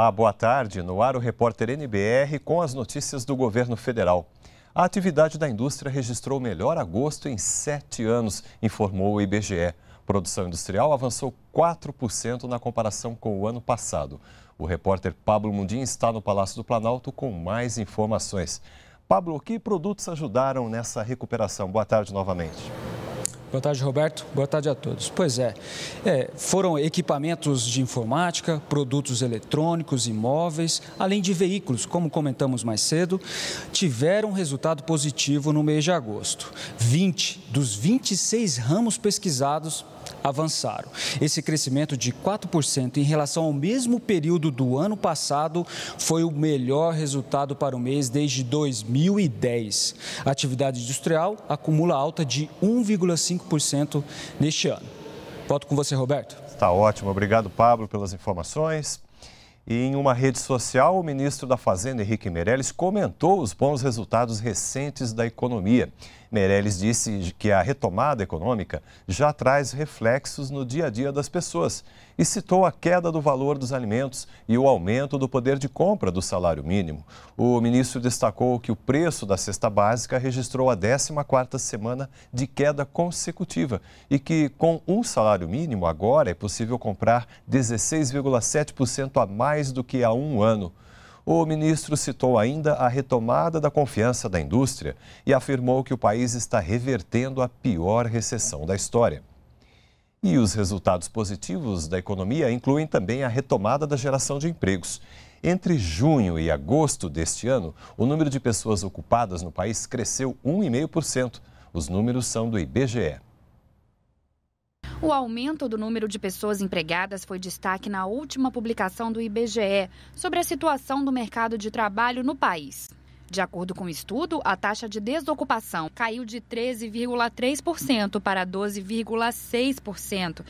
Olá, boa tarde. No ar o repórter NBR com as notícias do governo federal. A atividade da indústria registrou o melhor agosto em sete anos, informou o IBGE. Produção industrial avançou 4% na comparação com o ano passado. O repórter Pablo Mundim está no Palácio do Planalto com mais informações. Pablo, que produtos ajudaram nessa recuperação? Boa tarde novamente. Boa tarde, Roberto. Boa tarde a todos. Pois é, é, foram equipamentos de informática, produtos eletrônicos, imóveis, além de veículos, como comentamos mais cedo, tiveram resultado positivo no mês de agosto. 20 dos 26 ramos pesquisados avançaram. Esse crescimento de 4% em relação ao mesmo período do ano passado foi o melhor resultado para o mês desde 2010. A atividade industrial acumula alta de 1,5% neste ano. Volto com você, Roberto. Está ótimo. Obrigado, Pablo, pelas informações. E em uma rede social, o ministro da Fazenda, Henrique Meirelles, comentou os bons resultados recentes da economia. Meirelles disse que a retomada econômica já traz reflexos no dia a dia das pessoas e citou a queda do valor dos alimentos e o aumento do poder de compra do salário mínimo. O ministro destacou que o preço da cesta básica registrou a 14ª semana de queda consecutiva e que com um salário mínimo agora é possível comprar 16,7% a mais do que há um ano. O ministro citou ainda a retomada da confiança da indústria e afirmou que o país está revertendo a pior recessão da história. E os resultados positivos da economia incluem também a retomada da geração de empregos. Entre junho e agosto deste ano, o número de pessoas ocupadas no país cresceu 1,5%. Os números são do IBGE. O aumento do número de pessoas empregadas foi destaque na última publicação do IBGE sobre a situação do mercado de trabalho no país. De acordo com o estudo, a taxa de desocupação caiu de 13,3% para 12,6%.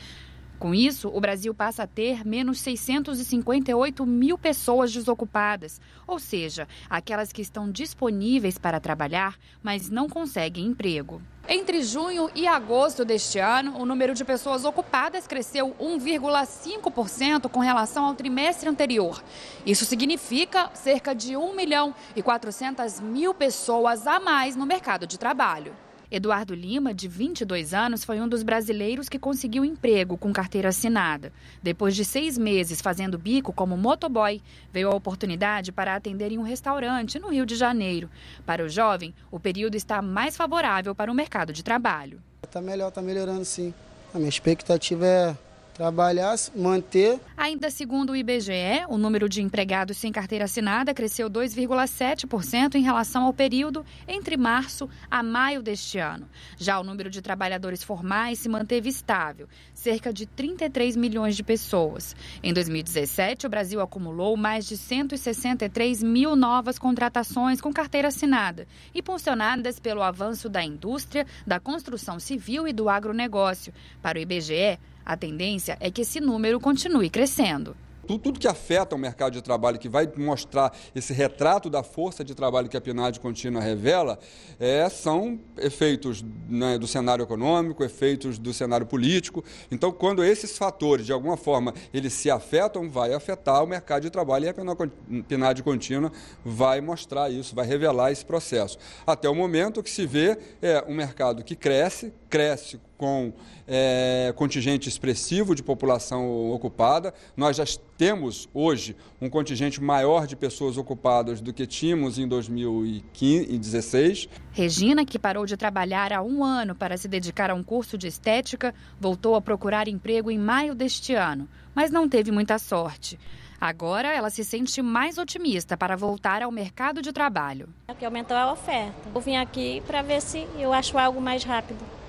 Com isso, o Brasil passa a ter menos 658 mil pessoas desocupadas, ou seja, aquelas que estão disponíveis para trabalhar, mas não conseguem emprego. Entre junho e agosto deste ano, o número de pessoas ocupadas cresceu 1,5% com relação ao trimestre anterior. Isso significa cerca de 1 milhão e 400 mil pessoas a mais no mercado de trabalho. Eduardo Lima, de 22 anos, foi um dos brasileiros que conseguiu emprego com carteira assinada. Depois de seis meses fazendo bico como motoboy, veio a oportunidade para atender em um restaurante no Rio de Janeiro. Para o jovem, o período está mais favorável para o mercado de trabalho. Está melhor, está melhorando sim. A minha expectativa é trabalhar, manter. Ainda segundo o IBGE, o número de empregados sem carteira assinada cresceu 2,7% em relação ao período entre março a maio deste ano. Já o número de trabalhadores formais se manteve estável, cerca de 33 milhões de pessoas. Em 2017, o Brasil acumulou mais de 163 mil novas contratações com carteira assinada, impulsionadas pelo avanço da indústria, da construção civil e do agronegócio. Para o IBGE, a tendência é que esse número continue crescendo tudo que afeta o mercado de trabalho, que vai mostrar esse retrato da força de trabalho que a PNAD contínua revela, é, são efeitos né, do cenário econômico, efeitos do cenário político. Então, quando esses fatores, de alguma forma, eles se afetam, vai afetar o mercado de trabalho e a PNAD contínua vai mostrar isso, vai revelar esse processo. Até o momento que se vê é um mercado que cresce, cresce com é, contingente expressivo de população ocupada. Nós já temos hoje um contingente maior de pessoas ocupadas do que tínhamos em 2016. Regina, que parou de trabalhar há um ano para se dedicar a um curso de estética, voltou a procurar emprego em maio deste ano, mas não teve muita sorte. Agora ela se sente mais otimista para voltar ao mercado de trabalho. O que aumentou a oferta. Eu vim aqui para ver se eu acho algo mais rápido.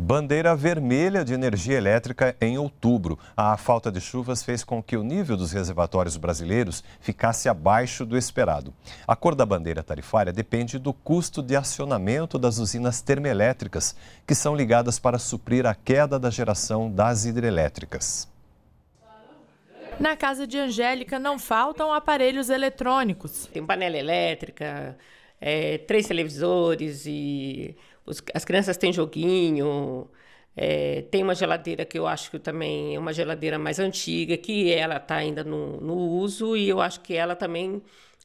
Bandeira vermelha de energia elétrica em outubro. A falta de chuvas fez com que o nível dos reservatórios brasileiros ficasse abaixo do esperado. A cor da bandeira tarifária depende do custo de acionamento das usinas termoelétricas, que são ligadas para suprir a queda da geração das hidrelétricas. Na casa de Angélica não faltam aparelhos eletrônicos. Tem panela elétrica, é, três televisores e os, as crianças têm joguinho, É, tem uma geladeira que eu acho que também é uma geladeira mais antiga, que ela está ainda no, no uso, e eu acho que ela também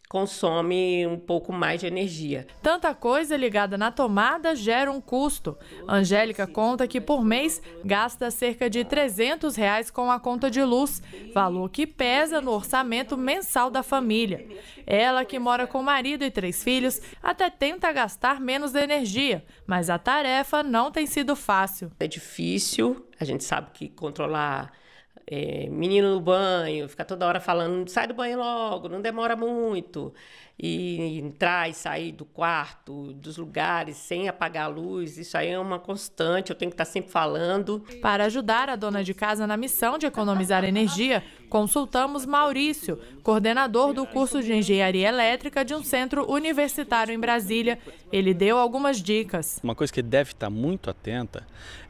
consome um pouco mais de energia. Tanta coisa ligada na tomada gera um custo. Angélica conta que por mês gasta cerca de 300 reais com a conta de luz, valor que pesa no orçamento mensal da família. Ela, que mora com o marido e três filhos, até tenta gastar menos energia, mas a tarefa não tem sido fácil. É difícil, a gente sabe que controlar é, menino no banho, ficar toda hora falando, sai do banho logo, não demora muito. E entrar e sair do quarto, dos lugares, sem apagar a luz, isso aí é uma constante, eu tenho que estar sempre falando. Para ajudar a dona de casa na missão de economizar energia, consultamos Maurício, coordenador do curso de engenharia elétrica de um centro universitário em Brasília. Ele deu algumas dicas. Uma coisa que deve estar muito atenta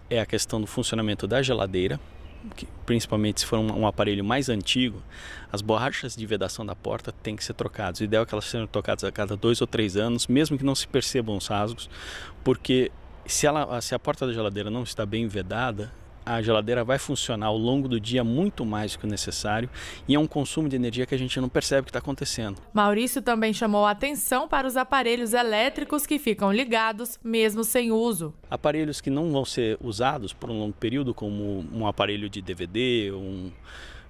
é a questão do funcionamento da geladeira principalmente se for um, um, aparelho mais antigo, as borrachas de vedação da porta têm que ser trocadas. O ideal é que elas sejam trocadas a cada dois ou três anos, mesmo que não se percebam os rasgos, porque se, ela, se a porta da geladeira não está bem vedada, a geladeira vai funcionar ao longo do dia muito mais do que o necessário e é um consumo de energia que a gente não percebe que está acontecendo. Maurício também chamou a atenção para os aparelhos elétricos que ficam ligados mesmo sem uso. Aparelhos que não vão ser usados por um longo período, como um aparelho de DVD, um,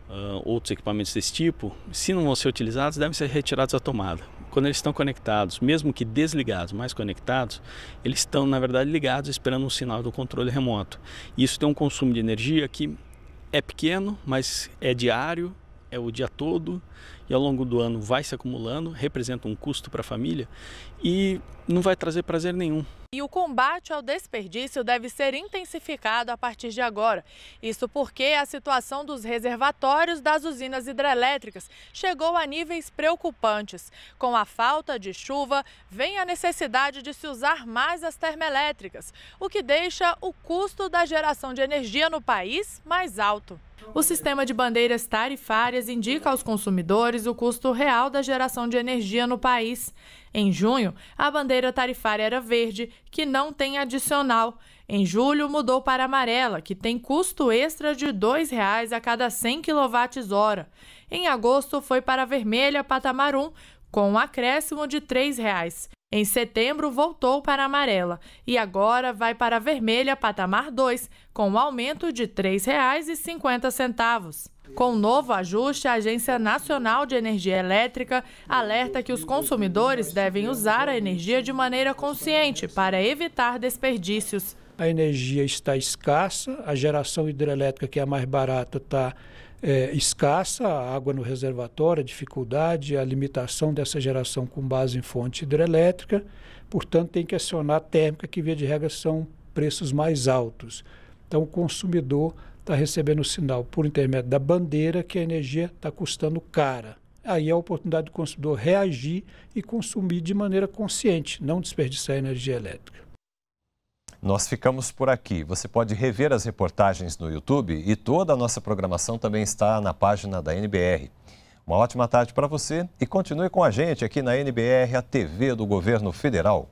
uh, outros equipamentos desse tipo, se não vão ser utilizados, devem ser retirados da tomada quando eles estão conectados, mesmo que desligados, mas conectados, eles estão, na verdade, ligados esperando um sinal do controle remoto. E isso tem um consumo de energia que é pequeno, mas é diário, é o dia todo e ao longo do ano vai se acumulando, representa um custo para a família e não vai trazer prazer nenhum. E o combate ao desperdício deve ser intensificado a partir de agora. Isso porque a situação dos reservatórios das usinas hidrelétricas chegou a níveis preocupantes. Com a falta de chuva, vem a necessidade de se usar mais as termoelétricas, o que deixa o custo da geração de energia no país mais alto. O sistema de bandeiras tarifárias indica aos consumidores o custo real da geração de energia no país. Em junho, a bandeira tarifária era verde, que não tem adicional. Em julho, mudou para amarela, que tem custo extra de R$ 2,00 a cada 100 kWh. Em agosto, foi para vermelha patamar 1, com um acréscimo de R$ 3,00. Em setembro, voltou para amarela e agora vai para vermelha patamar 2, com um aumento de R$ 3,50. Com o novo ajuste, a Agência Nacional de Energia Elétrica alerta que os consumidores devem usar a energia de maneira consciente para evitar desperdícios. A energia está escassa, a geração hidrelétrica, que é a mais barata, está é, escassa, a água no reservatório, a dificuldade, a limitação dessa geração com base em fonte hidrelétrica, portanto, tem que acionar a térmica, que via de regra são preços mais altos. Então, o consumidor está recebendo o sinal por intermédio da bandeira que a energia está custando cara. Aí é a oportunidade do consumidor reagir e consumir de maneira consciente, não desperdiçar energia elétrica. Nós ficamos por aqui. Você pode rever as reportagens no YouTube e toda a nossa programação também está na página da NBR. Uma ótima tarde para você e continue com a gente aqui na NBR, a TV do Governo Federal.